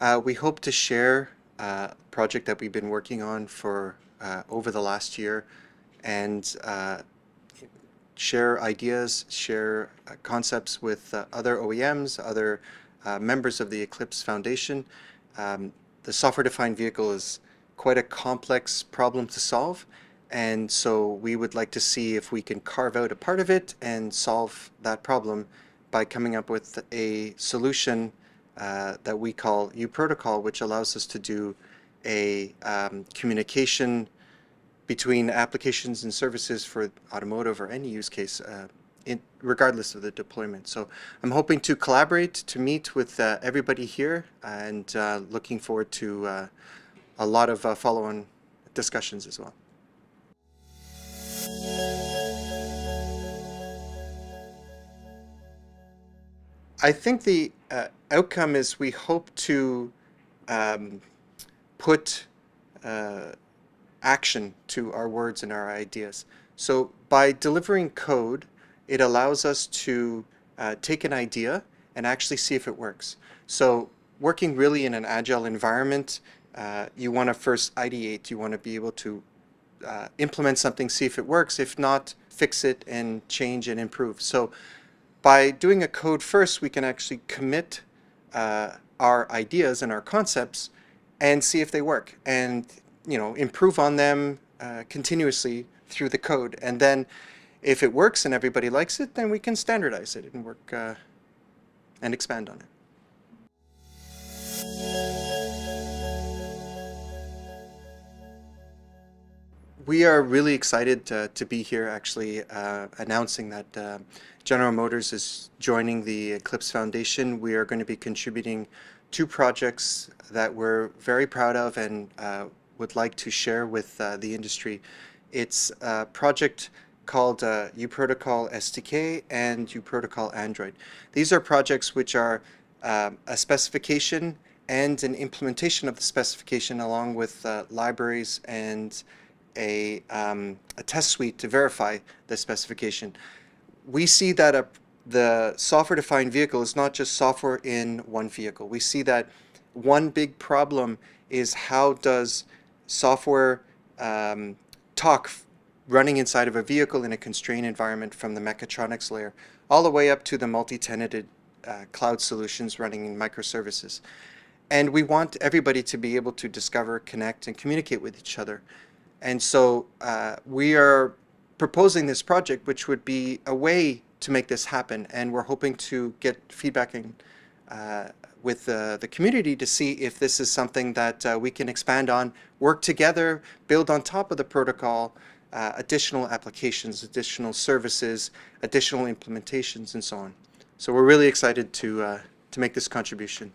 Uh, we hope to share uh, a project that we've been working on for uh, over the last year and uh, share ideas, share uh, concepts with uh, other OEMs, other members of the Eclipse Foundation. Um, the software-defined vehicle is quite a complex problem to solve, and so we would like to see if we can carve out a part of it and solve that problem by coming up with a solution uh, that we call uProtocol, which allows us to do a um, communication between applications and services for automotive or any use case, uh, in, regardless of the deployment. So I'm hoping to collaborate, to meet with uh, everybody here, and uh, looking forward to uh, a lot of follow-on discussions as well. I think the uh, outcome is we hope to um, put uh, action to our words and our ideas. So by delivering code, it allows us to uh, take an idea and actually see if it works. So working really in an agile environment, uh, you want to first ideate, you want to be able to uh, implement something, see if it works. If not, fix it and change and improve. So by doing a code first, we can actually commit uh, our ideas and our concepts and see if they work and you know improve on them uh, continuously through the code. And then if it works and everybody likes it, then we can standardize it and work uh, and expand on it. We are really excited uh, to be here actually uh, announcing that uh, General Motors is joining the Eclipse Foundation. We are going to be contributing two projects that we're very proud of and uh, would like to share with uh, the industry. It's a project called uh, uProtocol SDK and uProtocol Android. These are projects which are um, a specification and an implementation of the specification along with uh, libraries and a, um, a test suite to verify the specification. We see that a, the software-defined vehicle is not just software in one vehicle. We see that one big problem is how does software um, talk running inside of a vehicle in a constrained environment from the mechatronics layer all the way up to the multi-tenanted uh, cloud solutions running in microservices. And we want everybody to be able to discover, connect, and communicate with each other. And so uh, we are proposing this project, which would be a way to make this happen. And we're hoping to get feedback and, uh, with uh, the community to see if this is something that uh, we can expand on, work together, build on top of the protocol, uh, additional applications, additional services, additional implementations, and so on. So we're really excited to, uh, to make this contribution.